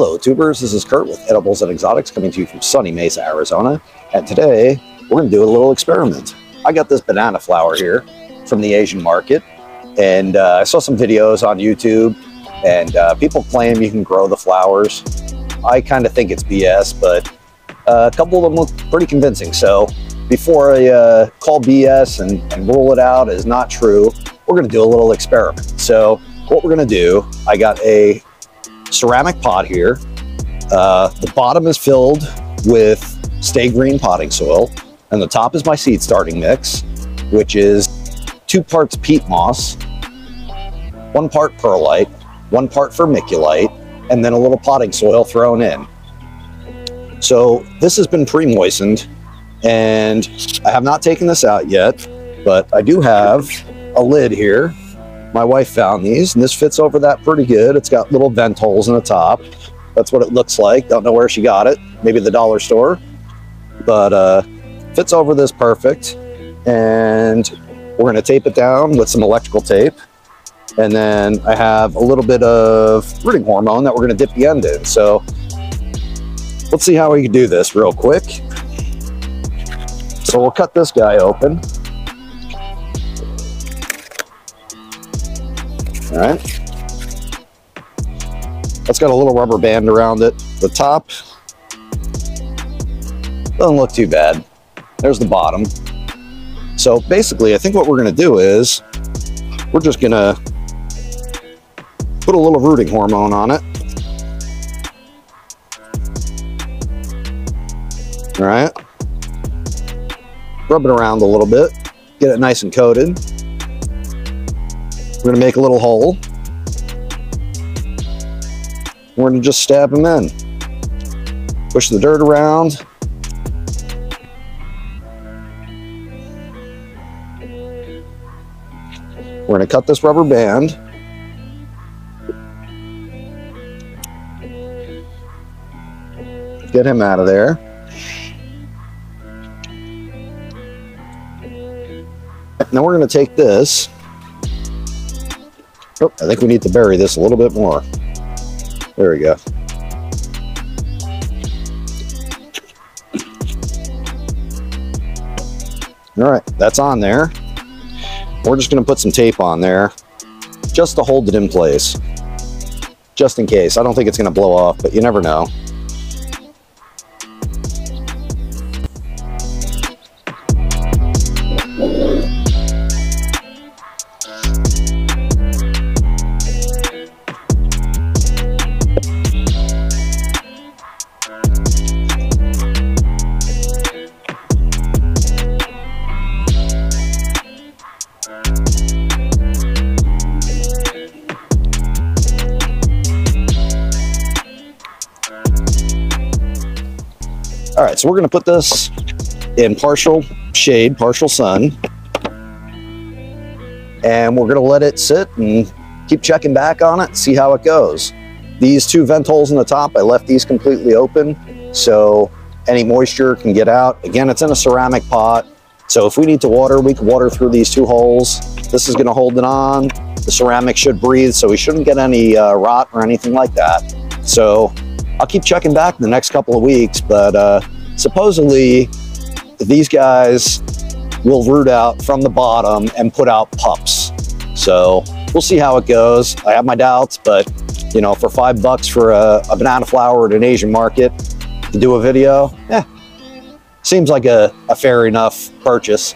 Hello tubers, this is Kurt with Edibles and Exotics coming to you from sunny Mesa, Arizona. And today we're gonna do a little experiment. I got this banana flower here from the Asian market and uh, I saw some videos on YouTube and uh, people claim you can grow the flowers. I kind of think it's BS, but uh, a couple of them look pretty convincing. So before I uh, call BS and, and rule it out as not true, we're gonna do a little experiment. So what we're gonna do, I got a ceramic pot here. Uh, the bottom is filled with Sta-Green potting soil and the top is my seed starting mix, which is two parts peat moss, one part perlite, one part vermiculite, and then a little potting soil thrown in. So this has been pre-moistened and I have not taken this out yet, but I do have a lid here my wife found these and this fits over that pretty good. It's got little vent holes in the top. That's what it looks like. Don't know where she got it. Maybe the dollar store. But uh, fits over this perfect. And we're going to tape it down with some electrical tape. And then I have a little bit of rooting hormone that we're going to dip the end in. So let's see how we can do this real quick. So we'll cut this guy open. All right. That's got a little rubber band around it. The top doesn't look too bad. There's the bottom. So basically, I think what we're going to do is we're just going to put a little rooting hormone on it. All right. Rub it around a little bit. Get it nice and coated. We're gonna make a little hole. We're gonna just stab them in. Push the dirt around. We're gonna cut this rubber band. Get him out of there. Now we're to take this Oh, I think we need to bury this a little bit more. There we go. All right, that's on there. We're just gonna put some tape on there just to hold it in place. Just in case. I don't think it's gonna blow off, but you never know. All right, so we're gonna put this in partial shade, partial sun, and we're gonna let it sit and keep checking back on it, see how it goes. These two vent holes in the top, I left these completely open, so any moisture can get out. Again, it's in a ceramic pot, so if we need to water, we can water through these two holes. This is gonna hold it on. The ceramic should breathe, so we shouldn't get any uh, rot or anything like that. So I'll keep checking back in the next couple of weeks, but uh, supposedly these guys will root out from the bottom and put out pups. So we'll see how it goes. I have my doubts, but you know, for five bucks for a, a banana flower at an Asian market to do a video, yeah, seems like a, a fair enough purchase.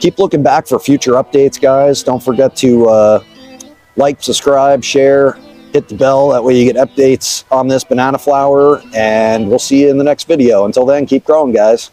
Keep looking back for future updates, guys. Don't forget to uh, like, subscribe, share, hit the bell. That way you get updates on this banana flower and we'll see you in the next video. Until then, keep growing guys.